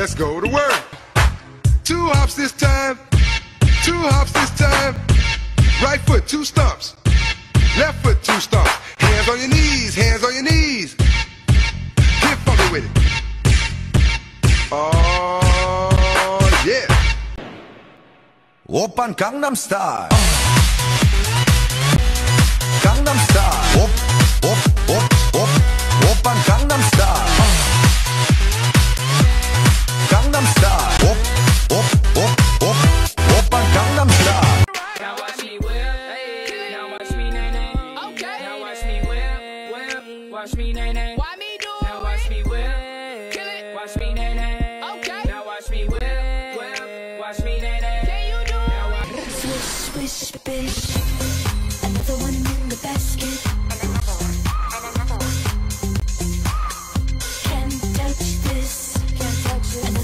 Let's go to work. Two hops this time. Two hops this time. Right foot, two stumps. Left foot, two stumps. Hands on your knees, hands on your knees. Get funky with it. Oh, yeah. Oppa Gangnam Style. watch me, nae, nae. Why me do now it? Now watch me whip. Kill it. Watch me, nae, nae. Okay. Now watch me whip. Whip. Watch me, nae, nae. Can you do now it? Watch... Swish, swish, bitch. Another one in the basket. And another one. And another one. Can't touch this. Can't touch it.